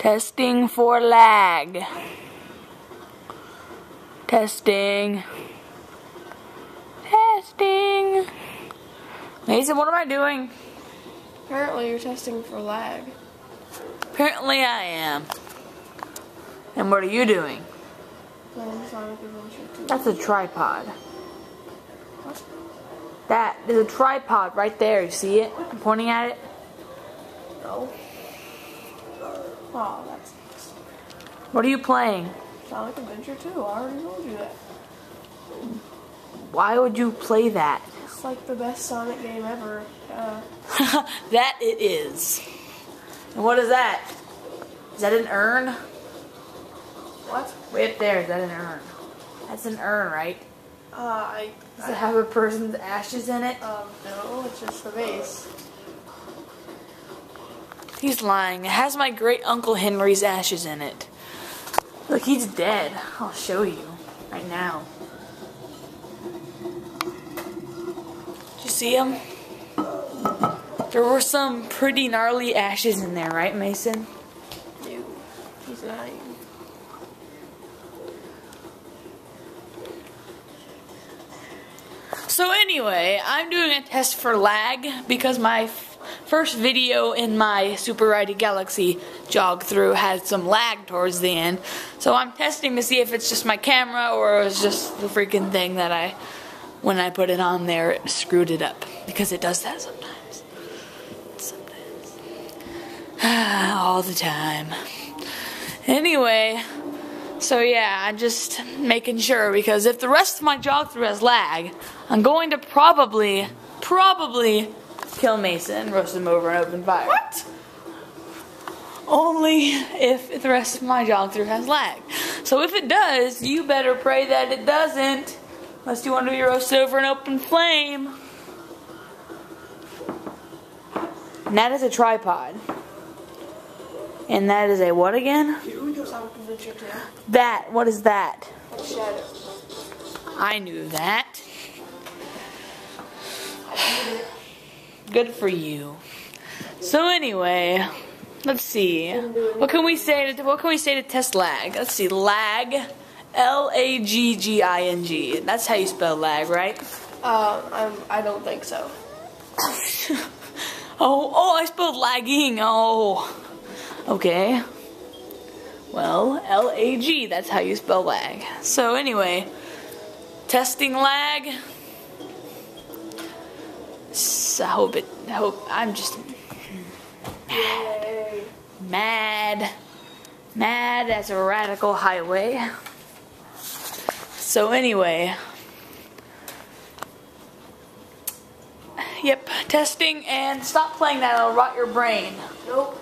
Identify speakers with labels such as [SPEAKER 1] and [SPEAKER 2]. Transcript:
[SPEAKER 1] Testing for lag. Testing. Testing. Mason, what am I doing?
[SPEAKER 2] Apparently you're testing for lag.
[SPEAKER 1] Apparently I am. And what are you doing?
[SPEAKER 2] Playing Sonic Adventure 2.
[SPEAKER 1] That's a tripod.
[SPEAKER 2] What?
[SPEAKER 1] That is a tripod right there. You see it? I'm pointing at it.
[SPEAKER 2] No. Oh, that's nice.
[SPEAKER 1] What are you playing?
[SPEAKER 2] Sonic Adventure 2. I already told you that.
[SPEAKER 1] Why would you play that?
[SPEAKER 2] It's like the best Sonic game ever. Uh,
[SPEAKER 1] that it is. And what is that? Is that an urn?
[SPEAKER 2] what?
[SPEAKER 1] Way up there, is that an urn? That's an urn, right?
[SPEAKER 2] Uh, I.
[SPEAKER 1] Does it have a person's ashes in it?
[SPEAKER 2] Um, no, it's just the base.
[SPEAKER 1] He's lying. It has my great uncle Henry's ashes in it. Look, he's dead. I'll show you right now. Did you see him? There were some pretty gnarly ashes in there, right, Mason?
[SPEAKER 2] Dude, he's lying.
[SPEAKER 1] So anyway, I'm doing a test for lag because my first video in my Super Righty Galaxy jog through had some lag towards the end. So I'm testing to see if it's just my camera or it's just the freaking thing that I, when I put it on there, it screwed it up. Because it does that sometimes. Sometimes. All the time. Anyway, so yeah, I'm just making sure because if the rest of my jog through has lag, I'm going to probably, probably kill Mason, roast him over an open fire.
[SPEAKER 2] What?
[SPEAKER 1] Only if the rest of my jog through has lag. So if it does, you better pray that it doesn't, unless you want to be roasted over an open flame. And that is a tripod. And that is a what again?
[SPEAKER 2] Here we go, Sonic Adventure 2.
[SPEAKER 1] That, what is that?
[SPEAKER 2] Shadow.
[SPEAKER 1] I knew that. Good for you. So anyway, let's see. What can we say to what can we say to test lag? Let's see. Lag L A G G I N G. That's how you spell lag, right?
[SPEAKER 2] Uh, I'm, I don't think so.
[SPEAKER 1] Oh, oh, I spelled lagging. Oh. Okay. Well, L A G, that's how you spell lag. So anyway, testing lag. So I hope it I hope I'm just
[SPEAKER 2] mad,
[SPEAKER 1] mad. Mad as a radical highway. So anyway. Yep, testing and stop playing that, it'll rot your brain.
[SPEAKER 2] Nope.